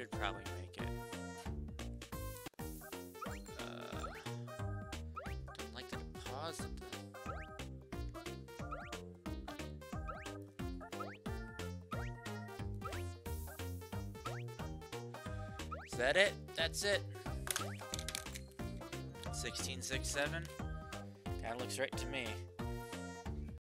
should probably make it. Uh, don't like that it paused. Is that it? That's it. 1667? That looks right to me.